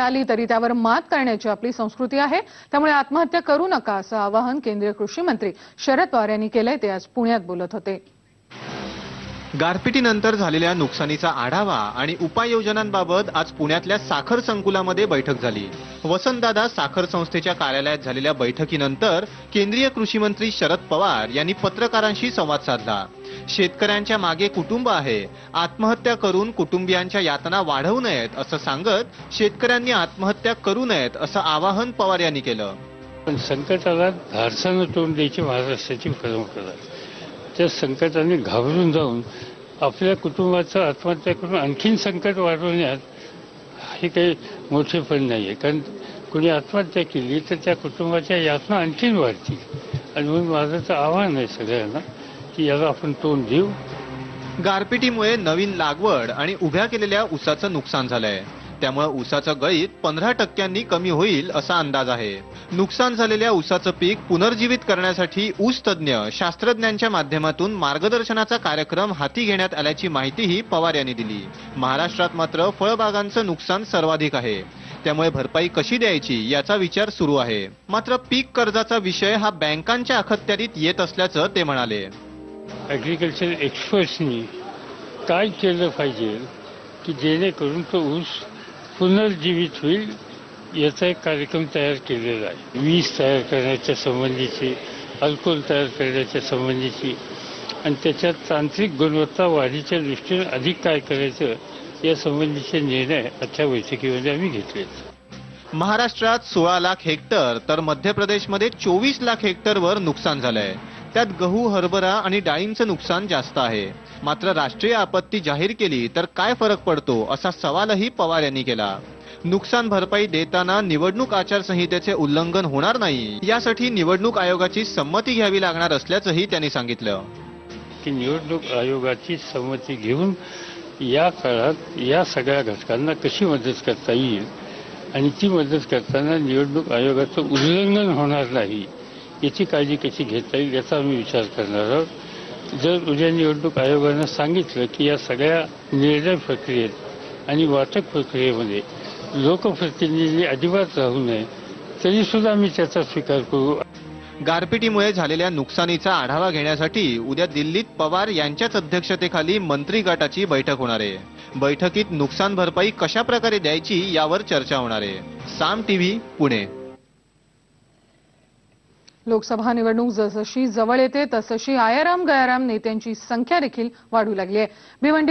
आली तरी त्यावर मात करण्याची आपली संस्कृती आहे. त्यामुळे आत्महत्या करू नका असं आवाहन केंद्रीय कृषी मंत्री शरद पवार यांनी केलंय. ते आज पुण्यात बोलत होते. गारपिटीनंतर झालेल्या नुकसानीचा आढावा आणि उपाययोजनांबाबत आज पुण्यातल्या साखर संकुलामध्ये बैठक झाली. वसंतदादा साखर संस्थेच्या कार्यालयात झालेल्या बैठकीनंतर केंद्रीय कृषी मंत्री शरद पवार यांनी पत्रकारांशी संवाद साधला. शेतकऱ्यांच्या मागे कुटुंब आहे. आत्महत्या करून कुटुंबियांच्या यातना वाढवू नयेत असं सांगत शेतकऱ्यांनी आत्महत्या करू नयेत असं आवाहन पवार यांनी केलं. पण संकटाला धाडसानं तोंड द्यायची महाराष्ट्राची परंपरा त्या संकटाने घाबरून जाऊन आपल्या कुटुंबाचं आत्महत्या करून आणखीन संकट वाढवण्यात हे काही मोठे पण नाही आहे कारण कुणी आत्महत्या केली तर त्या कुटुंबाच्या यातना आणखीन वाढतील. आणि म्हणून माझं तर आव्हान आहे सगळ्यांना की याला आपण तोंड देऊ? गारपिटीमुळे नवीन लागवड आणि उभ्या केलेल्या ऊसाचं नुकसान झालंय. त्यामुळे ऊसाचं गळीत पंधरा टक्क्यांनी कमी होईल असा अंदाज आहे. नुकसान झालेल्या ऊसाचं पीक पुनर्जीवित करण्यासाठी ऊस तज्ज्ञ शास्त्रज्ञांच्या माध्यमातून मार्गदर्शनाचा कार्यक्रम हाती घेण्यात आल्याची माहितीही पवार यांनी दिली. महाराष्ट्रात मात्र फळबागांचं नुकसान सर्वाधिक आहे. त्यामुळे भरपाई कशी द्यायची याचा विचार सुरू आहे. मात्र पीक कर्जाचा विषय हा बँकांच्या अखत्यारीत येत असल्याचं ते म्हणाले. ॲग्रिकल्चर एक्सपर्ट्सनी काय केलं पाहिजे की जेणेकरून तो ऊस पुनर्जीवित होईल याचा एक कार्यक्रम तयार केलेला आहे. वीज तयार करण्याच्या संबंधीची अल्कोहोल तयार करण्याच्या संबंधीची आणि त्याच्यात तांत्रिक गुणवत्ता वाढीच्या दृष्टीने अधिक काय करायचं या संबंधीचे निर्णय आजच्या बैठकीमध्ये आम्ही घेतले महाराष्ट्रात सोळा लाख हेक्टर तर मध्य प्रदेशमध्ये चोवीस लाख हेक्टरवर नुकसान झालंय. त्यात गहू हरभरा आणि डाळींचं नुकसान जास्त आहे. मात्र राष्ट्रीय आपत्ती जाहीर केली तर काय फरक पडतो असा सवालही पवार यांनी केला. नुकसान भरपाई देताना निवडणूक आचारसंहितेचे उल्लंघन होणार नाही. यासाठी निवडणूक आयोगाची संमती घ्यावी लागणार असल्याचंही त्यांनी सांगितलं. की निवडणूक आयोगाची संमती घेऊन या काळात या सगळ्या घटकांना कशी मदत करता येईल? आणि ती मदत करताना निवडणूक आयोगाचं उल्लंघन होणार नाही. याची काळजी कशी घेता येईल याचा आम्ही विचार करणार आहोत. जर उद्या निवडणूक आयोगानं सांगितलं की या सगळ्या निर्णय प्रक्रियेत आणि वाटप प्रक्रियेमध्ये लोकप्रतिनिधी अजिबात राहू नये तरी सुद्धा आम्ही त्याचा स्वीकार करू. गारपिटीमुळे झालेल्या नुकसानीचा आढावा घेण्यासाठी उद्या दिल्लीत पवार यांच्याच अध्यक्षतेखाली मंत्री गटाची बैठक होणार आहे. बैठकीत नुकसान भरपाई कशा प्रकारे द्यायची यावर चर्चा होणार आहे. साम टीव्ही पुणे. लोकसभा निवडणूक जसशी जवळ येते तसशी आयाराम गयाराम नेत्यांची संख्या देखील वाढू लागली आहे. भिवंडी